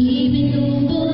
Even though